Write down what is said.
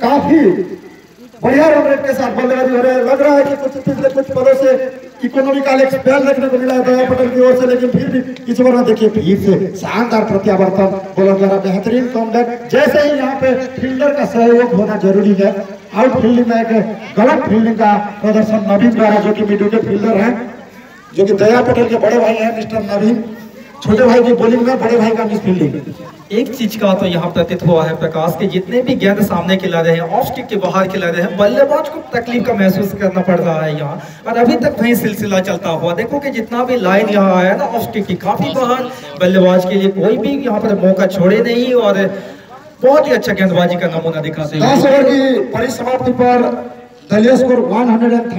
काफ़ी बढ़िया रेट के साथ बल्लेबाजी हो रहे हैं, लग रहा है कि कुछ पिछले कुछ पदों से इकोनॉमिकल एक्सपेल देखने को मिला है दया पटेल की ओर से, लेकिन फिर भी इस बार देखिए। फिर से शानदार प्रत्यावर्तन बॉलर द्वारा बेहतरीन कॉम्बैक जैसे ही यहाँ पे फील्डर का सहयोग होना ज़रूरी है। आउट फील्डिंग में एक गलत फील्डिंग का प्रदर्शन नवीन द्वारा, जो कि मिडल के फील्डर हैं, जो कि दया पटेल के बड़े भाई है मिस्टर नवीन। छोटे भाई की बॉलिंग में बड़े भाई का मिस फील्डिंग एक चीज़ का तो यहाँ प्रतीत हुआ है प्रकाश के जितने भी गेंद सामने खिला रहे हैं ऑफ़ स्टिक के बाहर खिला रहे हैं बल्लेबाज को तकलीफ़ का महसूस करना पड़ रहा है यहाँ। और अभी तक वही सिलसिला चलता हुआ देखो कि जितना भी लाइन यहाँ आया ना ऑफ़ स्टिक की काफ़ी बाहर बल्लेबाज के लिए कोई भी यहाँ पर मौका छोड़े नहीं और बहुत ही अच्छा गेंदबाजी का नमूना दिखाते हुए। दस ओवर की परिसमाप्ति पर दलीय स्कोर वन हंड्रेड एंड